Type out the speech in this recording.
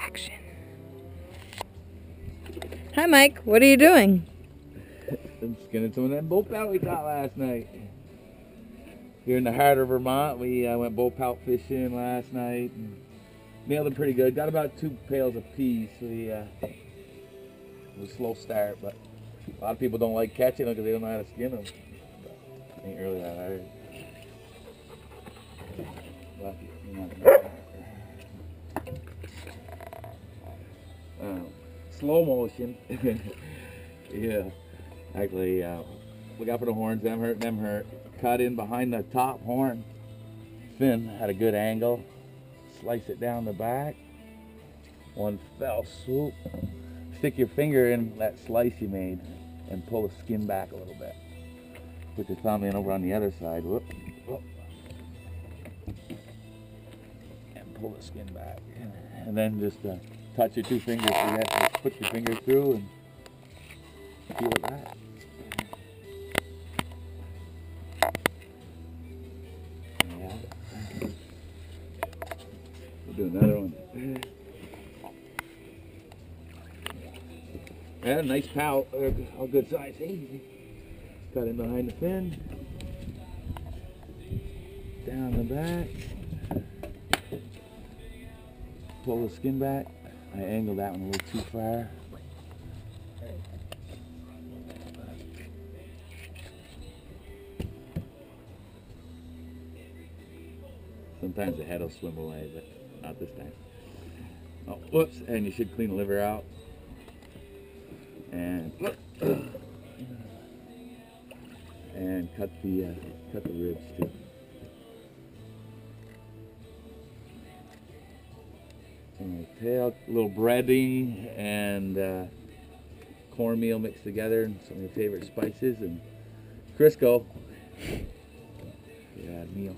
Action. Hi, Mike. What are you doing? I'm skinning some of that bull pout we caught last night. Here in the heart of Vermont, we uh, went bull pout fishing last night. And nailed them pretty good. Got about two pails apiece. We uh, it was a slow start, but a lot of people don't like catching them because they don't know how to skin them. But ain't really that hard. Lucky, Um, slow motion. yeah. Actually, uh, look out for the horns. Them hurt, them hurt. Cut in behind the top horn. Fin had a good angle. Slice it down the back. One fell swoop. Stick your finger in that slice you made and pull the skin back a little bit. Put your thumb in over on the other side. Whoop, whoop. And pull the skin back. And then just uh, touch your two fingers. So you have to put your finger through and feel it. Yeah. We'll do another one. Yeah, nice pout. Uh, All good size. Easy. Cut in behind the fin. Down the back. Pull the skin back. I angled that one a little too far. Sometimes the head will swim away, but not this time. Oh, whoops! And you should clean the liver out. And and cut the uh, cut the ribs too. Tail, a little breading and uh, cornmeal mixed together, and some of your favorite spices and Crisco. Yeah, meal.